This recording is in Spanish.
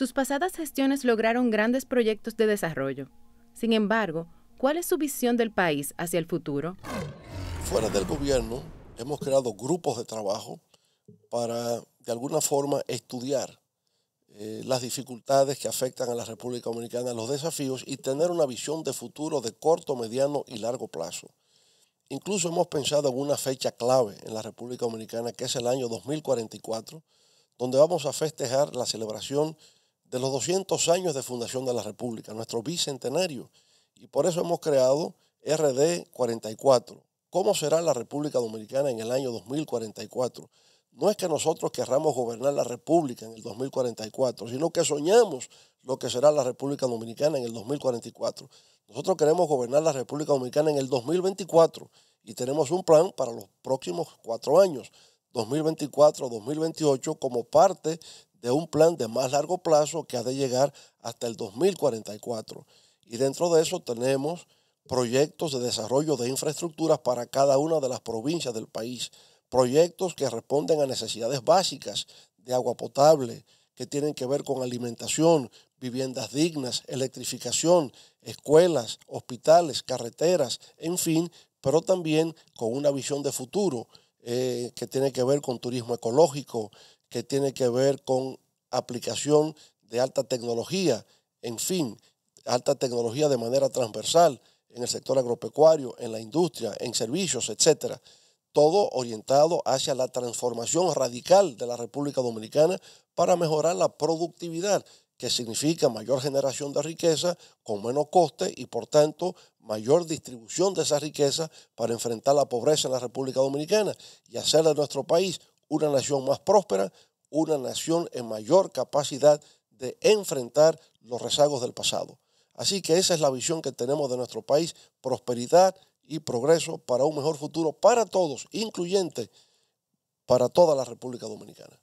Sus pasadas gestiones lograron grandes proyectos de desarrollo. Sin embargo, ¿cuál es su visión del país hacia el futuro? Fuera del gobierno, hemos creado grupos de trabajo para, de alguna forma, estudiar eh, las dificultades que afectan a la República Dominicana, los desafíos y tener una visión de futuro de corto, mediano y largo plazo. Incluso hemos pensado en una fecha clave en la República Dominicana, que es el año 2044, donde vamos a festejar la celebración de los 200 años de fundación de la República, nuestro bicentenario. Y por eso hemos creado RD 44. ¿Cómo será la República Dominicana en el año 2044? No es que nosotros querramos gobernar la República en el 2044, sino que soñamos lo que será la República Dominicana en el 2044. Nosotros queremos gobernar la República Dominicana en el 2024 y tenemos un plan para los próximos cuatro años, 2024-2028, como parte de un plan de más largo plazo que ha de llegar hasta el 2044. Y dentro de eso tenemos proyectos de desarrollo de infraestructuras para cada una de las provincias del país proyectos que responden a necesidades básicas de agua potable, que tienen que ver con alimentación, viviendas dignas, electrificación, escuelas, hospitales, carreteras, en fin, pero también con una visión de futuro eh, que tiene que ver con turismo ecológico, que tiene que ver con aplicación de alta tecnología, en fin, alta tecnología de manera transversal en el sector agropecuario, en la industria, en servicios, etcétera. Todo orientado hacia la transformación radical de la República Dominicana para mejorar la productividad, que significa mayor generación de riqueza con menos coste y por tanto mayor distribución de esa riqueza para enfrentar la pobreza en la República Dominicana y hacer de nuestro país una nación más próspera, una nación en mayor capacidad de enfrentar los rezagos del pasado. Así que esa es la visión que tenemos de nuestro país, prosperidad, y progreso para un mejor futuro para todos, incluyente para toda la República Dominicana.